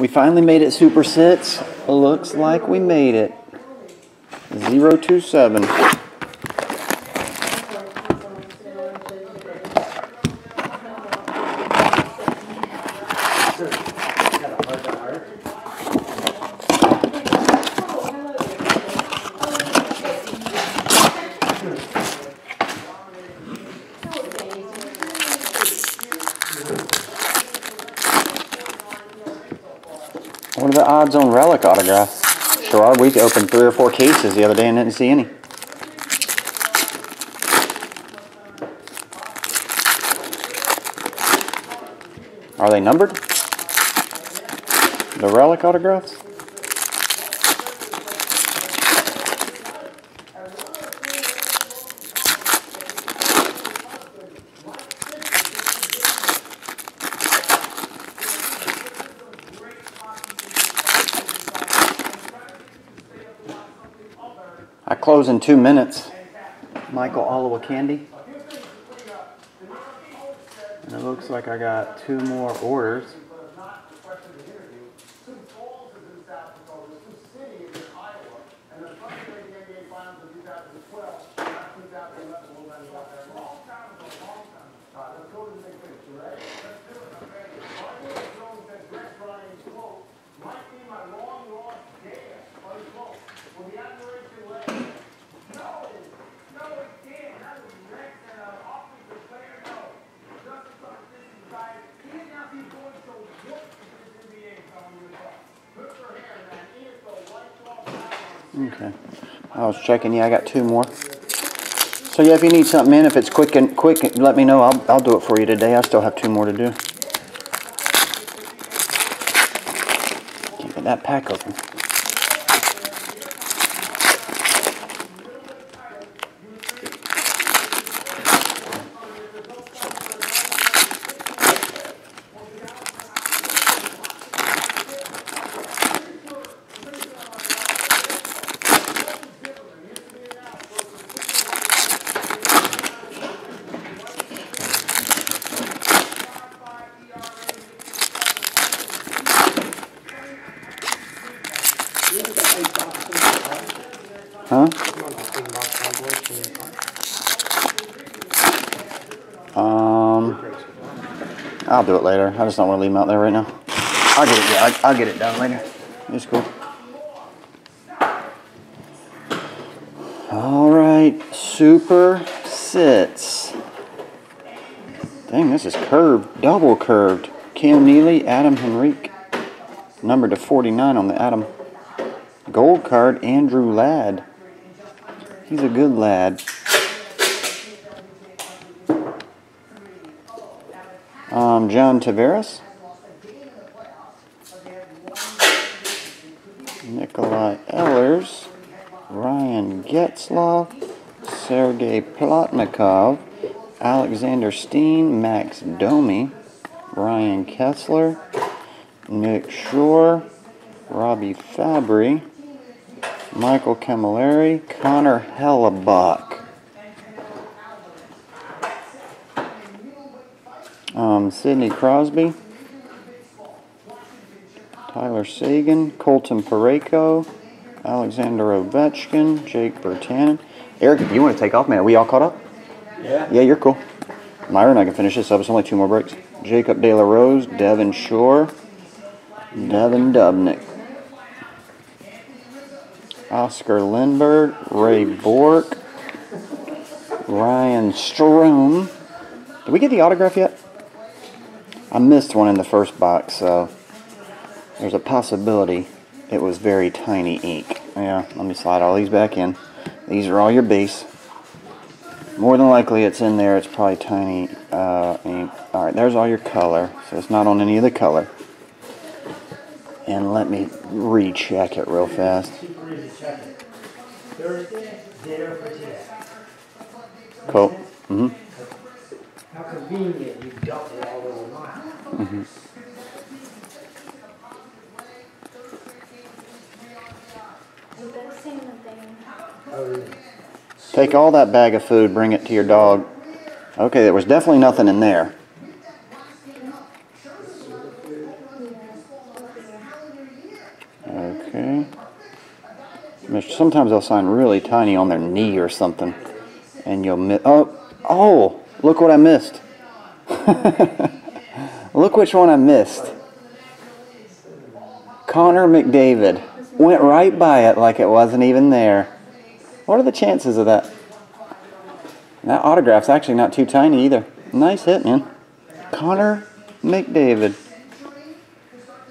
We finally made it SuperSitz. Looks like we made it. 027. What are the odds on relic autographs? Sherrod, we opened three or four cases the other day and didn't see any. Are they numbered? The relic autographs? I close in two minutes. Michael Oliver Candy. And it looks like I got two more orders. Okay. I was checking. Yeah, I got two more. So yeah, if you need something in, if it's quick and quick, let me know. I'll I'll do it for you today. I still have two more to do. Get that pack open. Huh? Um, I'll do it later. I just don't want to leave them out there right now. I'll get it. Yeah, I'll get it done later. It's cool. All right, super sits. Dang, this is curved, double curved. Cam Neely, Adam Henrique, number to 49 on the Adam. Gold card, Andrew Ladd. He's a good lad. Um, John Tavares. Nikolaj Ehlers. Ryan Getzlaf. Sergei Plotnikov. Alexander Steen. Max Domi. Ryan Kesler. Nick Shore. Robby Fabbri. Michael Cammalleri, Connor Hellebuyck. Um, Sidney Crosby, Tyler Seguin, Colton Parayko, Alexander Ovechkin, Jake Virtanen. Eric, if you want to take off, man, are we all caught up? Yeah. Yeah, you're cool. Myron, I can finish this up. It's only two more breaks. Jacob De La Rose, Devin Shore, Devan Dubnyk. Oscar Lindberg, Ray Bourque, Ryan Strome. Did we get the autograph yet? I missed one in the first box, so there's a possibility it was very tiny ink. Yeah, let me slide all these back in. These are all your base. More than likely it's in there. It's probably tiny uh, ink. All right, there's all your color. So it's not on any of the color. And let me recheck it real fast. Super easy check it. Thursday, dinner for today. Cool. Mm-hmm. How convenient you dumped it all over mine. Mm-hmm. We've been seeing the thing. Oh, really? Take all that bag of food, bring it to your dog. Okay, there was definitely nothing in there. Sometimes they'll sign really tiny on their knee or something, and you'll miss. Oh, oh! Look what I missed. look which one I missed. Connor McDavid went right by it like it wasn't even there. What are the chances of that? That autograph's actually not too tiny either. Nice hit, man. Connor McDavid.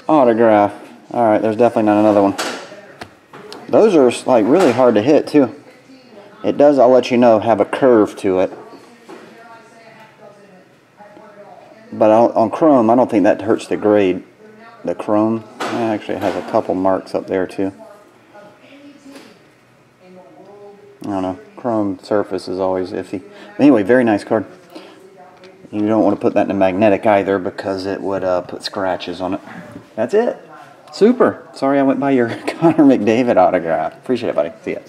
Autograph. Alright, there's definitely not another one. Those are like really hard to hit too. It does, I'll let you know, have a curve to it. But on chrome, I don't think that hurts the grade. The chrome, actually has a couple marks up there too. I don't know. Chrome surface is always iffy. But anyway, very nice card. You don't want to put that in a magnetic either because it would uh, put scratches on it. That's it. Super. Sorry I went by your Connor McDavid autograph. Appreciate it, buddy. See ya.